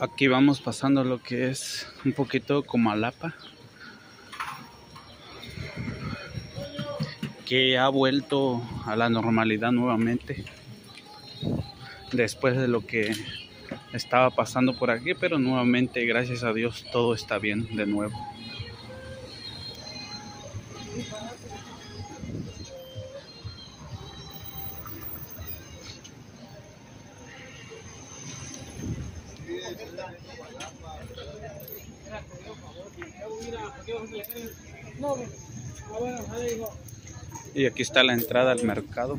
Aquí vamos pasando lo que es un poquito como Alapa. Que ha vuelto a la normalidad nuevamente. Después de lo que estaba pasando por aquí, pero nuevamente, gracias a Dios, todo está bien de nuevo. Y aquí está la entrada al mercado.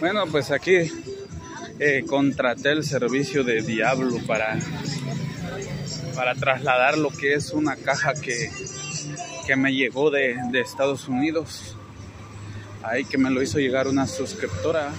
Bueno, pues aquí eh, contraté el servicio de Diablo para, para trasladar lo que es una caja que, que me llegó de, de Estados Unidos. Ahí que me lo hizo llegar una suscriptora.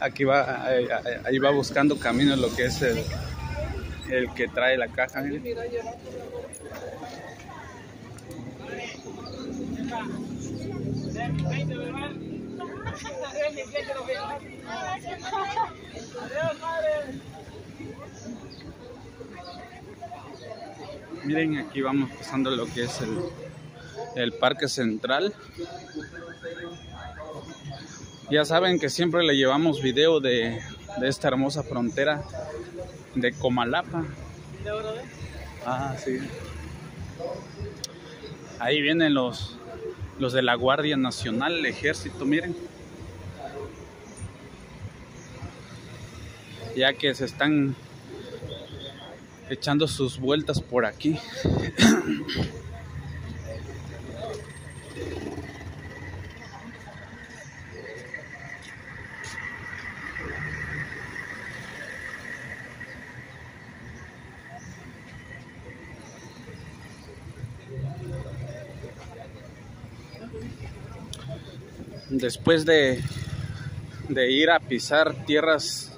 Aquí va, ahí, va buscando camino lo que es el, el que trae la caja. miren. Miren, aquí vamos pasando lo que es el, el parque central. Ya saben que siempre le llevamos video de, de esta hermosa frontera de Comalapa. Ah, sí. Ahí vienen los, los de la Guardia Nacional, el ejército, miren. Ya que se están echando sus vueltas por aquí. Después de, de ir a pisar tierras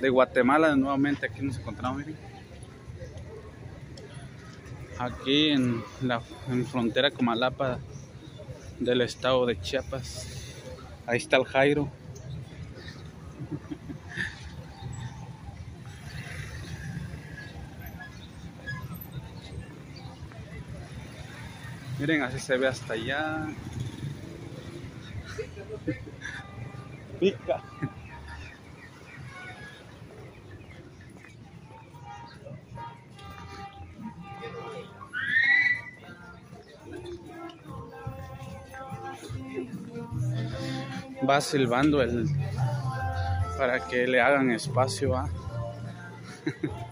de Guatemala, nuevamente aquí nos encontramos, miren. Aquí en la en frontera Comalapa del estado de Chiapas. Ahí está el Jairo. Miren, así se ve hasta allá. Va silbando el para que le hagan espacio a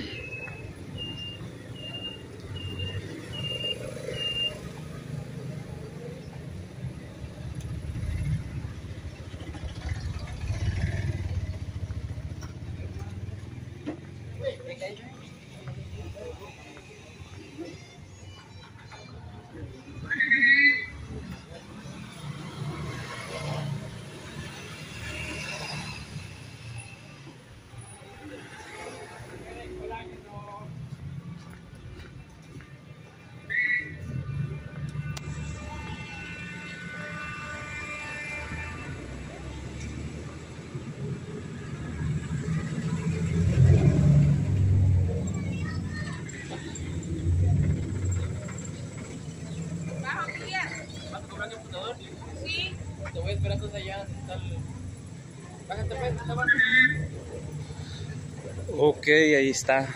Ok, ahí está.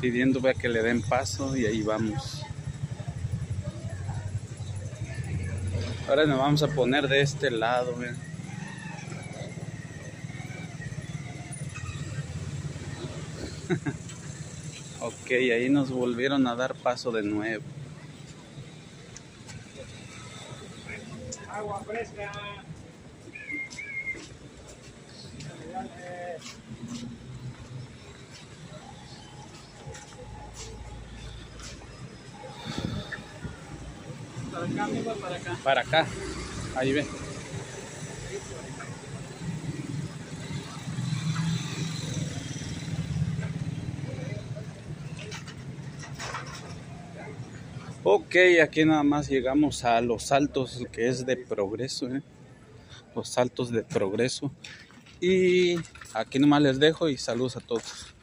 Pidiendo que le den paso y ahí vamos. Ahora nos vamos a poner de este lado, ok, ahí nos volvieron a dar paso de nuevo. Agua fresca. Para acá, para acá. Ahí ve. Ok, aquí nada más llegamos a los saltos que es de progreso, ¿eh? los saltos de progreso. Y aquí nomás les dejo y saludos a todos.